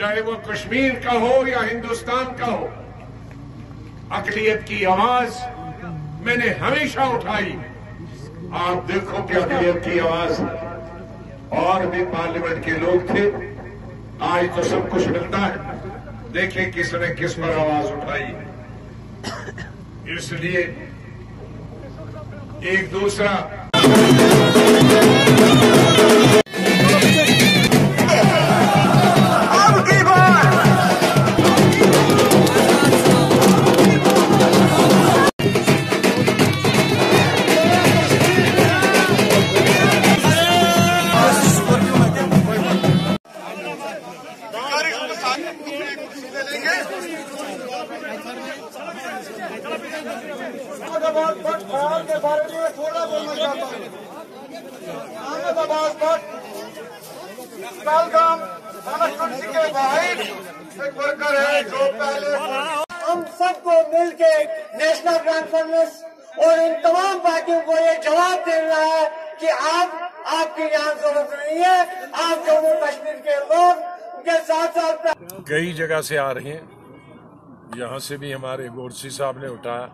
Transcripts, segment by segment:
चाहे वो कश्मीर का हो या हिंदुस्तान का हो अकलियत की आवाज़ मैंने हमेशा उठाई। आप देखो कि अकलियत की आवाज़, और भी पार्लियामेंट के लोग थे, आज तो सब कुछ मिलता है। देखें किसने किस पर आवाज़ उठाई। इसलिए एक दूसरा अहमदाबाद भट्ट खयाल के बारे में थोड़ा बोलना चाहता हूँ। अहमदाबाद भट्ट कालगाम थाना के बाहर एक वर्कर है जो पहले हम सबको मिलके नेशनल कॉन्फ्रेंस और इन तमाम पार्टियों को ये जवाब दे रहा है कि आप, आपकी यहाँ ज़रूरत नहीं है। आप जम्मू कश्मीर के लोग के साथ साथ कई जगह से आ रहे हैं। यहाँ से भी हमारे गोरसी साहब ने उठाया।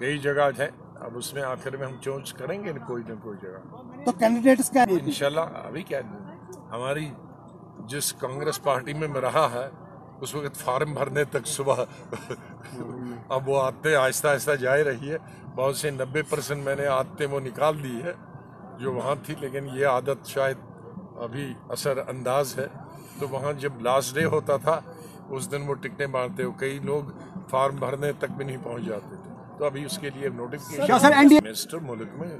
कई जगह है अब उसमें आखिर में हम चोच करेंगे न कोई ना कोई जगह। तो कैंडिडेट्स क्या इंशाल्लाह अभी क्या हमारी जिस कांग्रेस पार्टी में मैं रहा है उस वक्त फार्म भरने तक सुबह अब वो आते आहिस्ता आहिस्ता जा रही है। बहुत से नब्बे परसेंट मैंने आते वो निकाल दी है जो वहाँ थी लेकिन ये आदत शायद अभी असर अंदाज है। तो वहाँ जब लास्ट डे होता था उस दिन वो टिकटें बांटते हो कई लोग फार्म भरने तक भी नहीं पहुँच जाते। तो अभी उसके लिए नोटिफिकेशन नोटिफिकेशन मुल्क में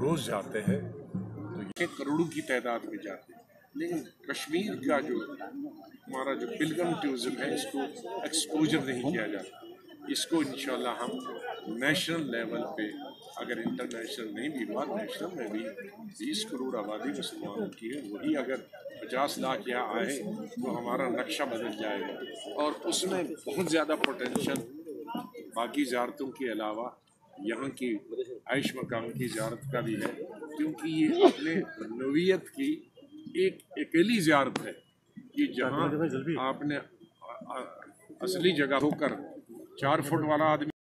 रोज जाते हैं। तो ये करोड़ों की तादाद में जाते हैं। लेकिन कश्मीर का जो हमारा जो पिलगम टूरिज़्म है इसको एक्सपोजर नहीं किया जाता। इसको इंशाल्लाह हम नेशनल लेवल पे अगर इंटरनेशनल नहीं भी हुआ नेशनल में भी बीस करोड़ आबादी मुसलमानों की है वही अगर पचास लाख यहाँ आए तो हमारा नक्शा बदल जाएगा। और उसमें बहुत ज़्यादा पोटेंशल बाकी ज्यारतों के अलावा यहाँ की आयश मकाम की ज़्यारत का भी है क्योंकि ये अपने नवीयत की एक अकेली ज़्यारत है कि जहाँ आपने असली जगह होकर चार फुट वाला आदमी